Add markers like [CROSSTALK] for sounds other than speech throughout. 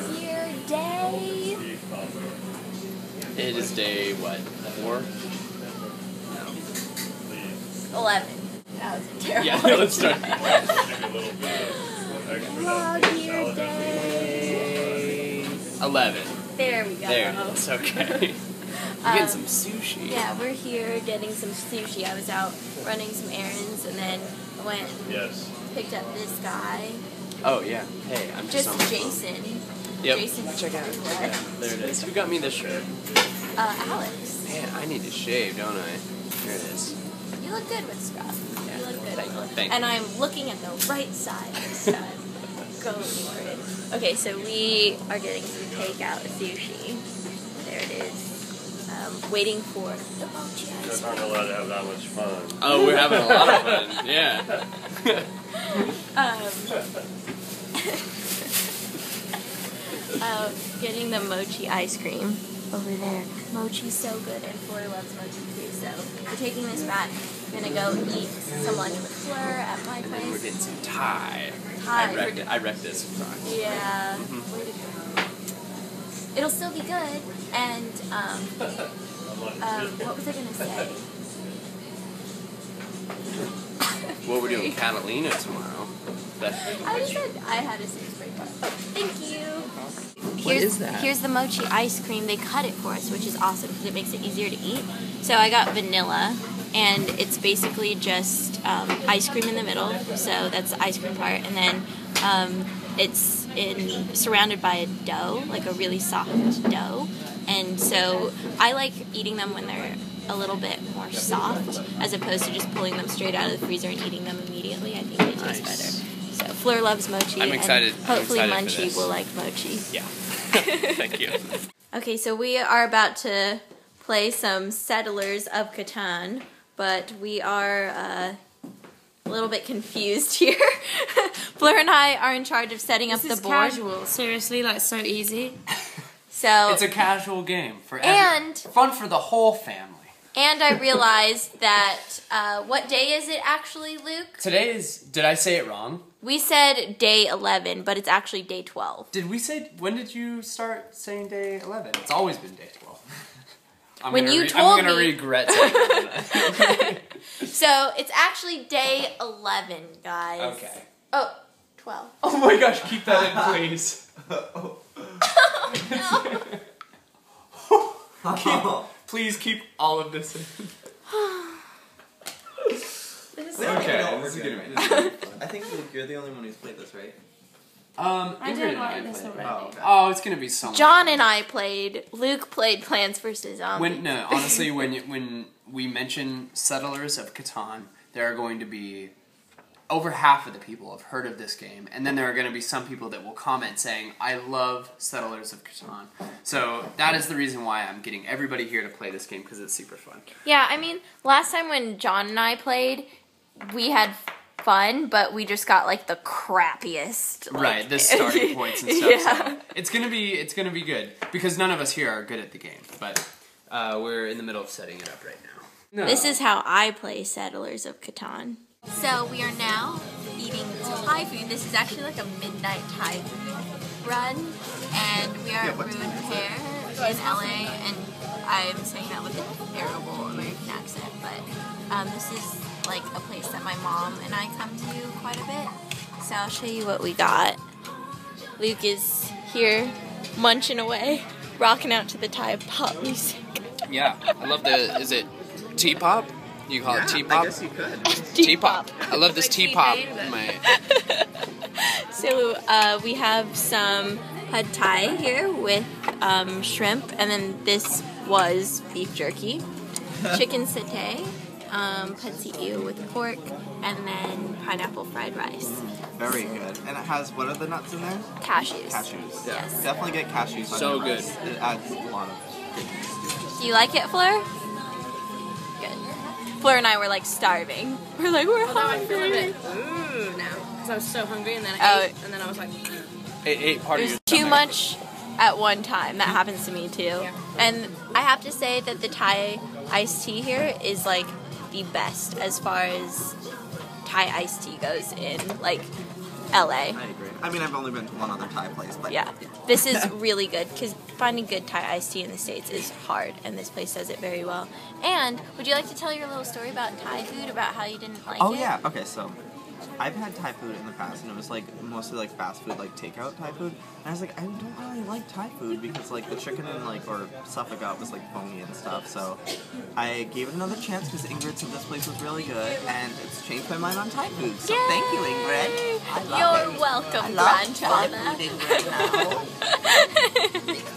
vlog year day. It is day what? Four? Eleven. That was terrible. Yeah, [LAUGHS] let's start. Vlog year day. Eleven. There we go. There it is. Okay. [LAUGHS] We're Um, getting some sushi. Yeah, we're here getting some sushi. I was out running some errands and then I went Yes. picked up this guy. Oh yeah. Hey, I'm just, Just on phone. Jason. Yep. Jason. Check out. What? Check out. There it is. Who got me this shirt? Uh, Alex. Man, I need to shave, don't I? Here it is. You look good with scruff. Yeah, You look good. thank you, with- thank and. I'm looking at the right side this [LAUGHS] time. Go for it. Okay, so we are getting some takeout sushi. There it is. Um, waiting for the mochi You ice guys aren't allowed to have that much fun. Oh, we're having a lot of fun. [LAUGHS] Yeah. Um, [LAUGHS] uh, getting the mochi ice cream over there. Mochi's so good, and Fleur loves mochi too. So we're taking this back. We're gonna go eat some lunch with Fleur at my And then we're place. getting some Thai. Thai. I wrecked it. I wrecked this surprise. Yeah. Mhm. way to go. It'll still be good. And um, [LAUGHS] um, what was I gonna say? Well, we're doing [LAUGHS] Catalina tomorrow. But I just said I had a six break. Thank you. What here's, is that? Here's the mochi ice cream. They cut it for us, which is awesome because it makes it easier to eat. So I got vanilla, and it's basically just um, ice cream in the middle. So that's the ice cream part, and then um, it's in surrounded by a dough, like a really soft dough. And so I like eating them when they're a little bit more soft, as opposed to just pulling them straight out of the freezer and eating them immediately. I think they taste Nice. better. So Fleur loves mochi. I'm excited- I'm hopefully excited for Munchie will like mochi. yeah. [LAUGHS] Thank you. Okay, so we are about to play some Settlers of Catan, but we are uh, a little bit confused [LAUGHS] here. Blair and I are in charge of setting up This the is board. casual. Seriously, like so easy. So It's a casual game for every, And- fun for the whole family. And I realized that uh, what day is it actually, Luke? Today is. Did I say it wrong? We said day 11, but it's actually day 12. Did we say? When did you start saying day eleven? It's always been day twelve. [LAUGHS] I'm When you re- told I'm gonna me- regret saying that. [LAUGHS] So it's actually day 11, guys. okay. Oh, 12. Oh my gosh! Keep that in, please. [LAUGHS] keep, please keep all of this in. This is Okay, No, this is we're gonna good. this is gonna I think Luke, you're the only one who's played this, right? Um, I Ingrid don't and like this already. Oh, okay. Oh, it's gonna be so John and I played. Luke played Plants vs. Zombies. When no, honestly, when you, when we mention settlers of Catan, there are going to be over half of the people have heard of this game, and then there are going to be some people that will comment saying, "I love Settlers of Catan." So that is the reason why I'm getting everybody here to play this game because it's super fun. Yeah, I mean, last time when John and I played, we had fun, but we just got like the crappiest. like- right, the [LAUGHS] starting points and stuff. Yeah. So it's gonna be it's gonna be good because none of us here are good at the game, but uh, we're in the middle of setting it up right now. No. This is how I play Settlers of Catan. So we are now eating Thai food. This is actually like a midnight Thai food run, and we are at what Ruen time? Pair in LA, and I'm saying that with a terrible American accent, but um, this is like a place that my mom and I come to quite a bit. So I'll show you what we got. Luke is here munching away, rocking out to the Thai pop music. Yeah, I love the. Is it T-pop? You call it I T-pop? guess you could. [LAUGHS] T-pop. I love this It's like T-pop. [LAUGHS] My So uh, we have some pad thai here with um, shrimp, and then this was beef jerky, [LAUGHS] chicken satay, um, pad see ew with pork, and then pineapple fried rice. Very good. And it has what are the nuts in there? Cashews. Cashews. Yes. Definitely get cashews. on So your good. rice. It adds a lot of. Do you like it, Fleur? Good. Fleur and I were like starving. We're like, we're Although I feel a hungry. bit ooh now because I was so hungry and then I Oh. ate and then I was like it ate part of There's your too much at one time. That happens to me too. And I have to say that the Thai iced tea here is like the best as far as Thai iced tea goes in like LA. I agree. I mean, I've only been to one other Thai place, but Yeah, this is [LAUGHS] really good because finding good Thai iced tea in the states is hard, and this place does it very well. And would you like to tell your little story about Thai food, about how you didn't like Oh it? yeah. Okay, so I've had Thai food in the past, and it was like mostly like fast food, like takeout Thai food. And I was like, I don't really like Thai food because like the chicken and like or stuff I got was like bony and stuff. So I gave it another chance because Ingrid said this place was really good, and it's changed my mind on Thai food. So thank you, Ingrid. I love You're it. welcome, I love Thai food, Ingrid, now. [LAUGHS]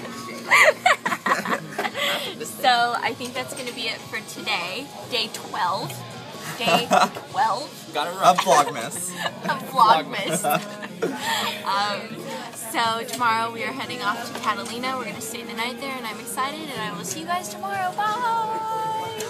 [LAUGHS] so I think that's going to be it for today, day 12. Day [LAUGHS] 12 Got it A right. vlogmas. of Vlogmas. um, so tomorrow we are heading off to Catalina. We're going to stay the night there, and I'm excited, and I will see you guys tomorrow. Bye!